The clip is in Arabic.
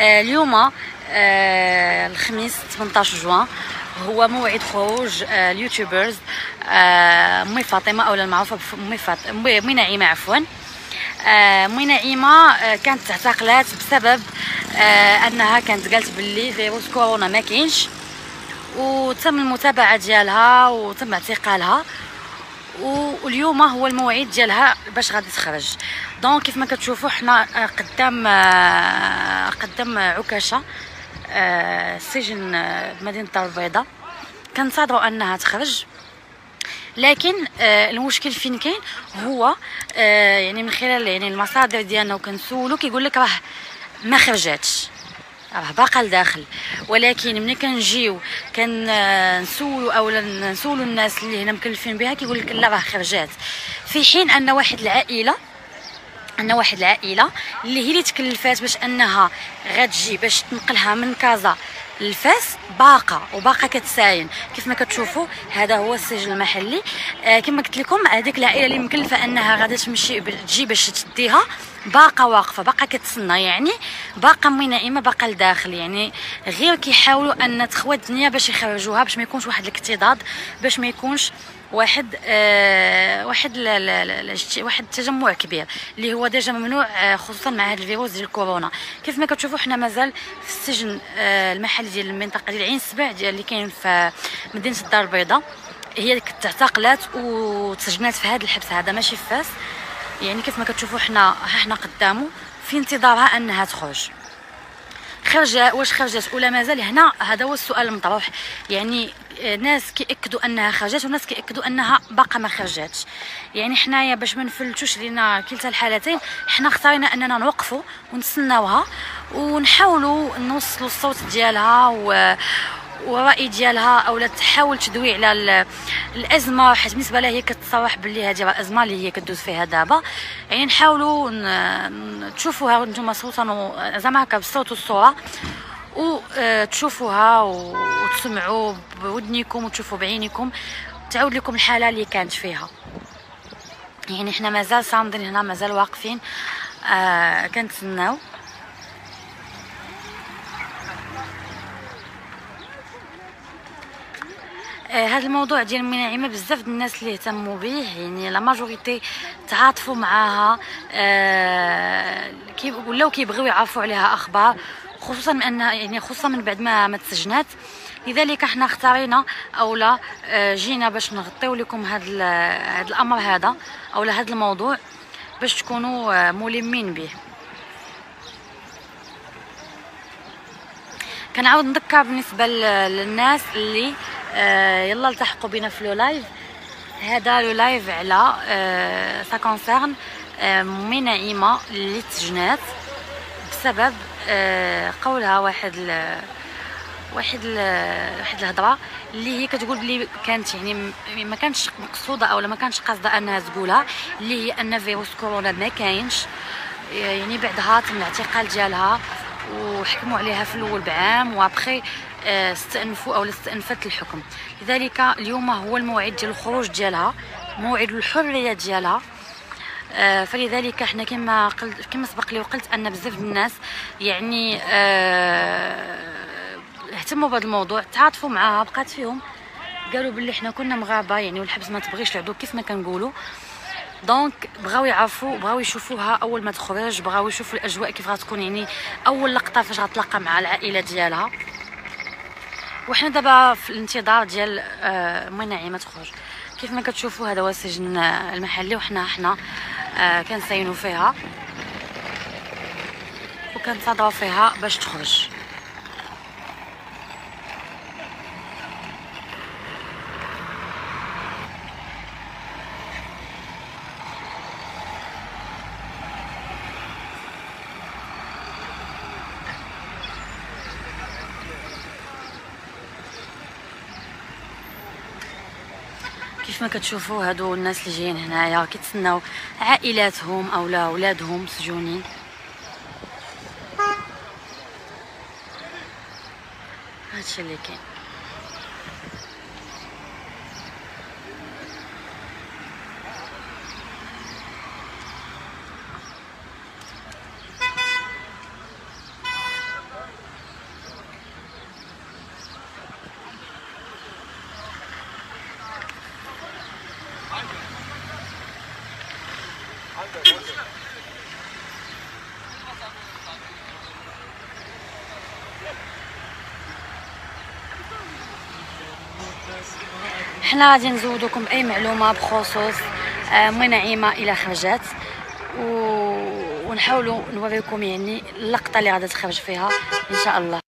آه، اليوم آه، الخميس 18 جوان هو موعد خروج آه، اليوتيوبرز آه، امي فاطمة أو المعروفة بامي فاطمه امي نعيمة عفوا. آه، امي نعيمة آه، كانت اعتقلت بسبب آه، أنها كانت قالت باللي فيروس كورونا ما كاينش وتم المتابعة ديالها وتم اعتقالها. واليوم هو الموعد ديالها باش غادي تخرج. دونك كيف ما كتشوفوا حنا قدام آه، قدام عكاشة آه، سجن آه، مدينة الدار البيضاء. كنتظروا أنها تخرج. لكن المشكل فين كاين؟ هو يعني من خلال يعني المصادر ديالنا وكنسولو كيقول لك راه ما خرجاتش. راه باقا لداخل. ولكن ملي كنجيو كنسولو أو نسولو الناس اللي هنا مكلفين بها كيقول لك لا راه خرجات. في حين أن واحد العائلة أن واحد العائلة اللي هي اللي تكلفات باش أنها غتجي باش تنقلها من كازا لفاس باقا وباقا كتساين. كيف ما كتشوفوا هذا هو السجن المحلي. آه كما قلت لكم هذيك العائلة اللي مكلفة أنها غادي تمشي تجي باش تديها باقا واقفة باقا كتسنى. يعني باقا مي نائمه باقا لداخل يعني غير كيحاولوا أن تخوى الدنيا باش يخرجوها باش ما يكونش واحد الاكتضاد باش ما يكونش واحد آه واحد لا لا لا واحد التجمع كبير اللي هو déjà ممنوع آه خصوصا مع هذا الفيروس ديال الكورونا كيف ما كتشوفوا حنا مازال في السجن آه المحلي ديال المنطقة ديال عين سبع اللي كاين في مدينة الدار البيضاء هي كنت اعتقلات وتسجنات في هذا الحبس هذا ماشي في فاس. يعني كيف ما كتشوفوا حنا حنا قدامه في انتظارها أنها تخرج. خرجت واش خرجت ولا مازال هنا. هذا هو السؤال المطروح. يعني آه، ناس كيأكدوا أنها خرجت وناس كيأكدوا أنها باقا ما خرجتش. يعني حنايا باش ما نفلتوش لينا كلتا الحالتين حنا اختارينا أننا نوقفوا ونستناوها ونحاولوا نوصلوا الصوت ديالها و والرأي ديالها أو تحاول تدوي على ال- الأزمة حيت بالنسبة لها هي كتصرح باللي هذه راه أزمة اللي هي كدوز فيها دابا. يعني نحاولوا تشوفوها نتوما صوتا زعما هكا بالصوت والصورة. وتشوفوها وتسمعوا بودنيكم وتشوفوا بعينيكم. تعود لكم الحالة اللي كانت فيها. يعني حنا مازال صامدين هنا مازال واقفين. آه كنتسناو. هذا الموضوع ديال نعيمه بزاف الناس اللي اهتموا به يعني لا ماجوريتي تعاطفوا معاها آه كي ولاو كيبغيو يعرفوا عليها أخبار خصوصا ان يعني خصوصا من بعد ما ما تسجنات. لذلك إحنا اختارينا أولا آه جينا باش نغطيو لكم هذا هذا الأمر هذا أولا هذا الموضوع باش تكونوا آه، ملمين به. كنعاود نذكر بالنسبة للناس اللي آه يلا التحقوا بنا في le live. هذا le live على ça concerne مي نعيمه اللي تسجنات بسبب آه قولها واحد ال واحد ال واحد الهضرة اللي هي كتقول بلي كانت يعني ما كانتش مقصودة أو ما كانتش قاصدة أنها تقولها اللي هي أن فيروس كورونا ما كاينش. يعني بعدها تم الاعتقال ديالها. وحكموا عليها في الأول بعام وأبخي آه، استأنفوا أو استأنفت الحكم. لذلك اليوم هو الموعد ديال الخروج ديالها موعد الحرية ديالها. آه، فلذلك إحنا كما قلت كما سبق لي وقلت أن بزاف الناس يعني آه، اهتموا بهذا الموضوع تعاطفوا معاها بقات فيهم. قالوا باللي حنا كنا مغابه يعني والحبس ما تبغيش العدو كيف ما كنقولوا. دونك بغاو يعرفوا بغاو يشوفوها اول ما تخرج بغاو يشوفوا الاجواء كيف غتكون يعني اول لقطه فاش غتلاقى مع العائله ديالها وحنا دابا في الانتظار ديال آه، مي نعيمه تخرج كيف ما كتشوفوا هذا هو السجن المحلي وحنا حنا كنساينوا فيها وكنتظروا فيها باش تخرج كيف ما كتشوفوا هادو الناس اللي جايين هنايا؟ كيتسناو عائلاتهم أو لا اولادهم مسجونين؟ هادشي اللي كاين. حنا غادي نزودوكم باي معلومة بخصوص آه، مي نعيمة إلى خرجت. و... ونحاولوا نوريكم يعني اللقطة اللي غادي تخرج فيها إن شاء الله.